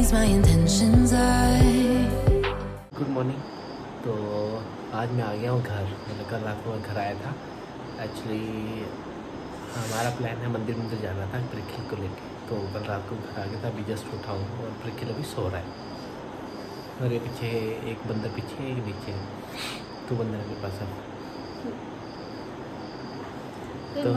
against my intentions, I. Good morning तो आज मैं आ गया हूँ घर। मैंने कल रात को घर आया था। एक्चुअली हमारा प्लान है मंदिर मंदिर जाना था प्रिखिल को लेके। तो कल रात को घर आ गया था अभी जस्ट उठा हूँ और प्रिखिल अभी सो रहा है। और ये पीछे एक बंदर पीछे एक नीचे तो बंदर के पास अब। तो-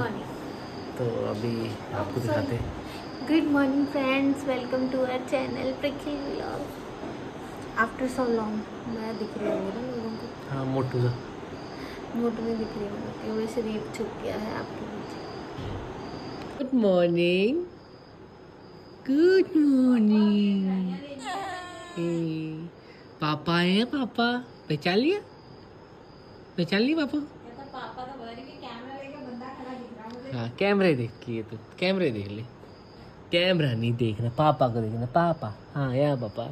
तो अभी आपको दिखाते हैं। Good morning friends welcome to our channel Prakhil vlog after so long मैं दिख रही हूँ ना लोगों को। हाँ मोटू सा मोट में दिख रही हूँ क्योंकि शरीर छुप गया है आपके पीछे। गुड मॉर्निंग गुड मॉर्निंग पापा है पापा? पहचान लिया? पहचान लिया पापा? हाँ कैमरे देख लिए तू कैमरे देख ले कैमरा नहीं देख देखना पापा को देख देखना पापा। हाँ यहाँ पापा।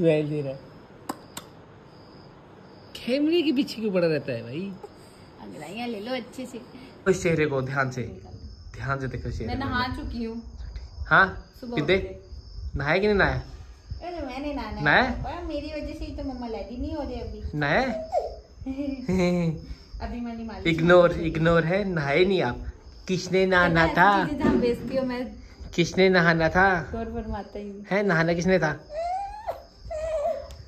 वैल दे रहा। कैमरे के पीछे क्यों पड़ा रहता है भाई? अंगड़ाइयाँ ले लो अच्छे से। उस चेहरे को ध्यान से ध्यान से देखो चेहरे को। नहा चुकी हूँ। हाँ? सुबह किदे उठ। के। नहाया कि नहीं नहाया? अरे मैंने नहाना। नहाया? मेरी वजह से ही तो मम्मा लैडी नहीं हो रही अभी। नहाया? अभी मैंने इग्नोर इग्नोर है नहाए नहीं आप। किसने नहाना था? किसने नहाना था? ही नहाना किसने था?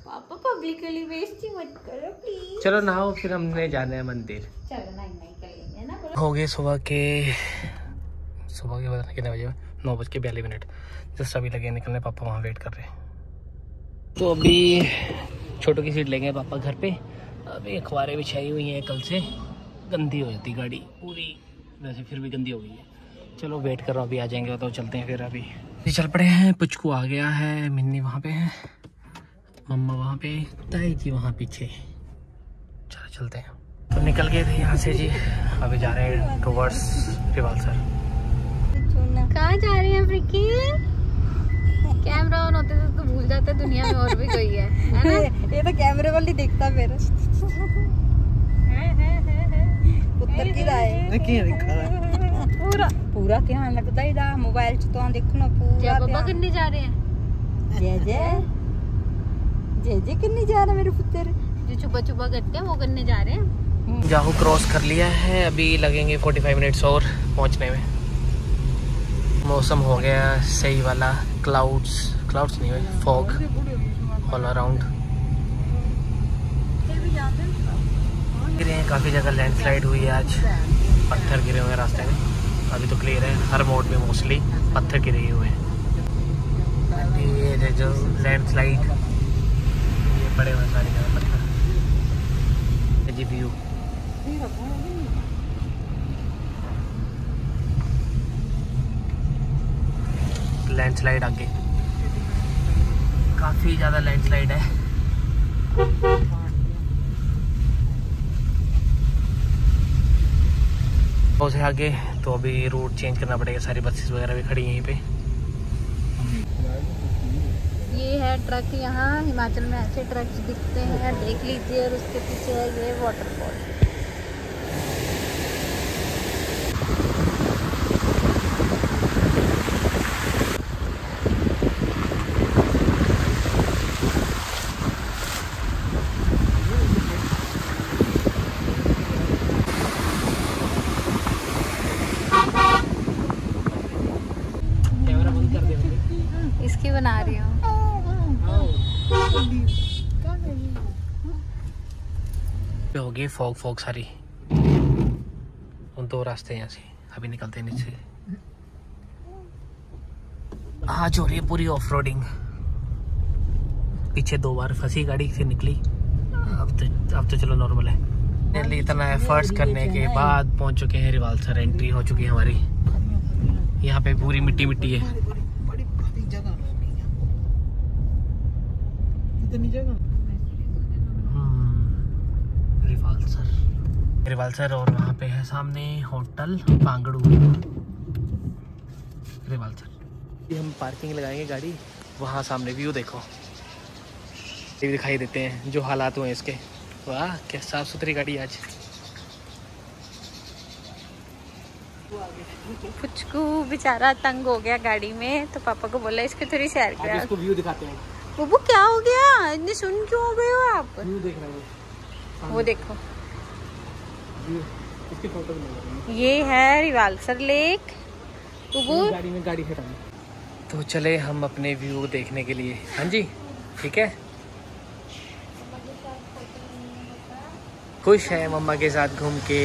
पापा पब्लिकली बेइज्जती मत करो प्लीज़ चलो नहाओ फिर हमने जाना है मंदिर। चलो नहीं नहीं कर लेंगे ना हो गए सुबह के सुबह के पता कितने बजे नौ बज के बयालीस मिनट। जस्ट अभी लगे निकलने पापा वहाँ वेट कर रहे हैं। तो अभी छोटू की सीट लेंगे पापा घर पे। अभी अखबारें बिछाई हुई हैं कल से। गंदी हो जाती गाड़ी पूरी। वैसे फिर भी गंदी हो गई है। चलो वेट करो अभी आ जाएँगे तो चलते हैं फिर अभी। चल पड़े हैं पुचकू आ गया है मिन्नी वहाँ पे है मम्मा वहाँ पे ताई जी वहाँ पीछे। चलो चलते हैं। तो निकल गए थे यहाँ से जी अभी जा रहे हैं टूवर्ड्स रिवालसर कहाँ जा रहे हैं फ्रिकी कैमरा ऑन होते थे तो भूल जाता है दुनिया में और भी कोई है है ना? ये तो कैमरे वाली देखता फिर। ਪੁੱਤਰ ਕਿਹਦਾ ਹੈ ਕੀ ਪੂਰਾ ਪੂਰਾ ਧਿਆਨ ਲੱਗਦਾ ਇਹਦਾ ਮੋਬਾਈਲ 'ਚ ਤਾਂ ਦੇਖਣਾ जय ਪੂਰਾ पापा ਧਿਆਨ करने जा रहे हैं ਜੈ ਜੈ जय जय किन्नी जा रहा मेरे पुत्र जो चुपा चुपा करते हैं वो करने जा रहे हैं जाहू क्रॉस कर लिया है अभी लगेंगे 45 मिनट्स और पहुंचने में मौसम हो गया सही वाला क्लाउड्स क्लाउड्स नहीं हुए फॉग ऑल अराउंड गिरे हैं, काफ़ी जगह लैंडस्लाइड हुई है आज। पत्थर गिरे हुए हैं रास्ते में। अभी तो क्लियर है, हर मोड में मोस्टली पत्थर गिरे हुए हैं। ये जो- लैंडस्लाइड ये पड़े हुए सारी जगह पत्थर। जी व्यू लैंडस्लाइड आगे। काफ़ी ज़्यादा लैंडस्लाइड है। से आगे तो अभी रूट चेंज करना पड़ेगा, सारी बसेस वगैरह भी खड़ी यहीं पे। ये है ट्रक यहाँ, हिमाचल में ऐसे ट्रक दिखते हैं, देख लीजिए और उसके पीछे है ये वाटरफॉल कैमरा बंद कर दे इसकी बना रही हूँ पे हो गई फॉग फॉग सारी। उन दो रास्ते हैं यहाँ से अभी निकलते हैं नीचे। आज हो रही है पूरी ऑफ़ रोडिंग पीछे दो बार फंसी गाड़ी से निकली। अब तो अब तो चलो नॉर्मल है। Nearly इतना एफर्ट्स करने के बाद पहुँच चुके हैं रिवालसर एंट्री हो चुकी है हमारी। यहाँ पे पूरी मिट्टी मिट्टी है? वालसर मेरे वालसर और वहाँ पे है सामने होटल पांगड़ू मेरे वालसर ये हम पार्किंग लगाएँगे गाड़ी वहाँ सामने व्यू देखो। ये भी दिखाई देते हैं जो हालात हुए इसके। वाह क्या साफ़ सुथरी गाड़ी आज। कुछ को बेचारा तंग हो गया गाड़ी में तो पापा को बोला इसके थोड़ी सैर करा। इसको व्यू दिखाते हैं। बबू क्या हो गया? इतने सुन क्यों हो गए हो आप? व्यू देख रहे हो। वो देखो। इसकी फ़ोटो भी नहीं करेंगे ये है रिवाल्सर लेक। गाड़ी में गाड़ी तो चले हम अपने व्यू देखने के लिए। हाँ जी ठीक है? खुश है मम्मा के साथ घूम के।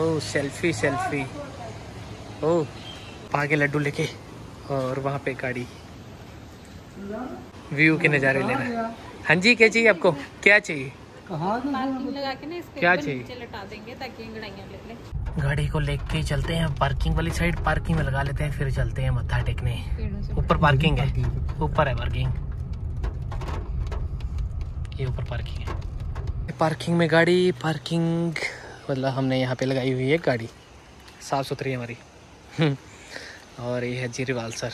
ओ सेल्फी सेल्फी। ओ आगे लड्डू लेके और वहाँ पे गाड़ी। व्यू के नज़ारे लेना हाँ। जी क्या चाहिए आपको? क्या चाहिए? लगा के ना इसको क्या चाहिए? नीचे लटा देंगे ताकि अंगड़ाइयाँ ले ले। गाड़ी को लेके ही चलते हैं पार्किंग वाली साइड पार्किंग में लगा लेते हैं फिर चलते हैं मत्था टेकने। ऊपर पार्किंग है। ऊपर है पार्किंग ये ऊपर पार्किंग है। पार्किंग में गाड़ी पार्किंग मतलब हमने यहाँ पे लगाई हुई है गाड़ी। साफ़ सुथरी है हमारी। हम्म। और ये है जी रिवाल्सर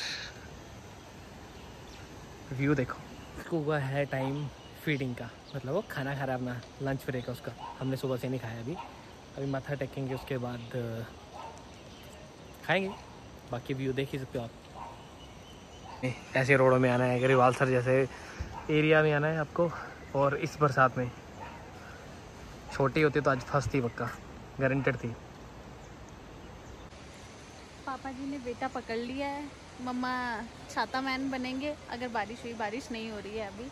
व्यू देखो। हुआ है टाइम फीडिंग का। मतलब वो खाना खा रहा है अपना लंच ब्रेक है उसका। हमने सुबह से नहीं खाया अभी। अभी माथा टेकेंगे उसके बाद खाएँगे। बाकी व्यू देख ही सकते हो आप। ऐसे रोडों में आना है गरीवाल सर जैसे एरिया में आना है आपको और इस बरसात में। छोटी होती तो आज फंसती पक्का। गारंटेड थी। पापा जी ने बेटा पकड़ लिया है। मम्मा छाता मैन बनेंगे। अगर बारिश हुई बारिश नहीं हो रही है अभी।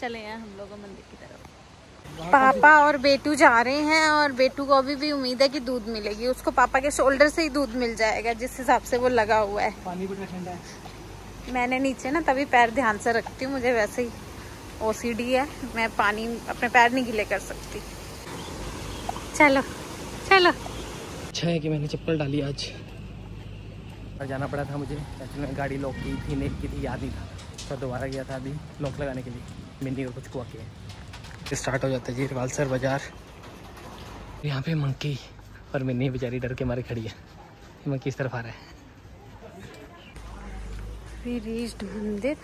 चले हैं हम लोग मंदिर की तरफ़। पापा और बेटू जा रहे हैं और बेटू को अभी भी उम्मीद है कि दूध मिलेगी। उसको पापा के शोल्डर से ही दूध मिल जाएगा जिस हिसाब से वो लगा हुआ है। पानी भी ठंडा है। मैंने नीचे ना तभी पैर ध्यान से रखती हूँ मुझे वैसे ही ओसीडी है। मैं पानी अपने पैर नहीं गीले कर सकती। चलो चलो। अच्छा है कि मैंने चप्पल डाली आज। और जाना पड़ा था मुझे। एक्चुअली में गाड़ी लॉक की थी नहीं की थी, याद नहीं था। तो दोबारा गया था अभी लॉक लगाने के लिए। मिन्नी और कुछ को आके स्टार्ट हो जाता है जी रिवाल्सर बाज़ार। यहाँ पे मंकी और मिन्नी बेचारी डर के मारे खड़ी है। मंकी इस तरफ़ आ रहा है। मंदिर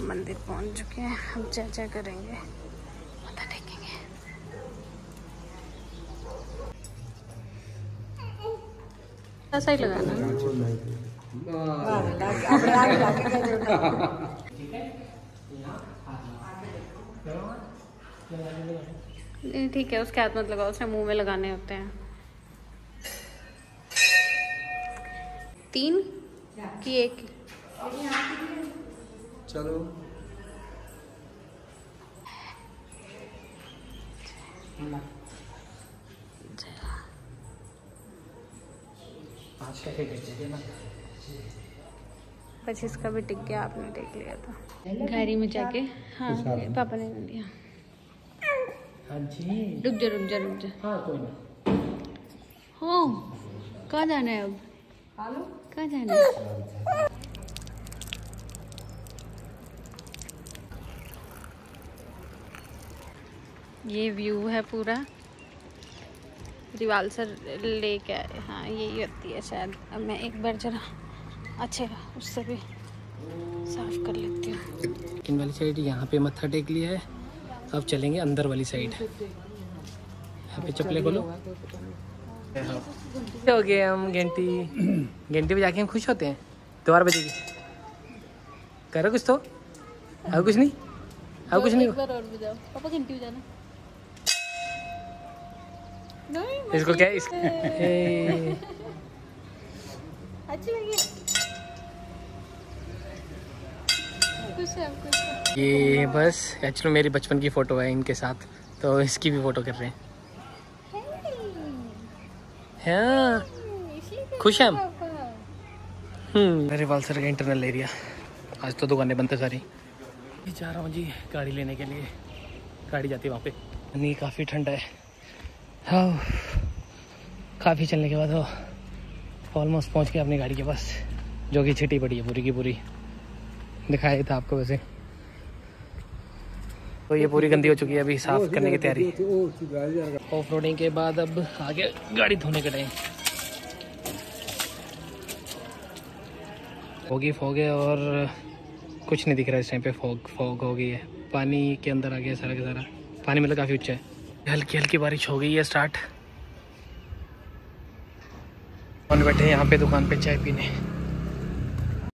मंदिर पहुँच चुके हैं। हम चर्चा करेंगे। ऐसा ही लगाना नहीं, ठीक है उसके हाथ मत लगाओ उसने मुँह में लगाने होते हैं। तीन की एक। चलो। पाँच का बस इसका भी टिक गया आपने देख लिया था। गाड़ी में जाके? हाँ पापा ने लिया। हाँ रुक जा रुक जा रुक जा। हाँ कोई ना। हो कहाँ जाना है अब? कहाँ जाना है? ये व्यू है पूरा। रिवाल्सर लेक है हाँ यही होती है शायद। अब मैं एक बार जरा अच्छे उससे भी साफ़ कर लेती हूँ। इन वाली साइड यहाँ पे मत्था टेक लिया है। अब चलेंगे अंदर वाली साइड। यहाँ पे चप्पलें खोलो। हो गए हम घंटी। घंटी बजा के हम खुश होते हैं? दोबारा बजेगी। करो कुछ तो। अब कुछ नहीं। अब कुछ नहीं। एक बार और बजाओ। पापा घंटी बजाना। नहीं इसको क्या इस अच्छी लगी खुश है आप खुश है ये बस एक्चुअली मेरी बचपन की फ़ोटो है इनके साथ तो इसकी भी फ़ोटो कर रहे हैं हाँ खुश हैं हम हम्म रिवाल्सर का इंटरनल एरिया आज तो दुकानें बंद है सारी जा रहा हूँ जी गाड़ी लेने के लिए गाड़ी जाती है वहाँ पे नहीं काफ़ी ठंडा है हाँ काफ़ी चलने के बाद हो ऑलमोस्ट पहुँच गया अपनी गाड़ी के पास, जो कि छिटी पड़ी है पूरी की पूरी। दिखाया था आपको वैसे। तो ये पूरी गंदी हो चुकी है, अभी साफ़ करने की तैयारी। ऑफ़ रोडिंग के बाद अब आगे गाड़ी धोने का टाइम। होगी फोग है और कुछ नहीं दिख रहा है इस टाइम पे। फॉग फॉग हो गई है। पानी के अंदर आ गया सारा का सारा। पानी मतलब काफ़ी ऊँचा है। हल्की हल्की बारिश हो गई है स्टार्ट कौन बैठे यहाँ पे दुकान पे चाय पीने?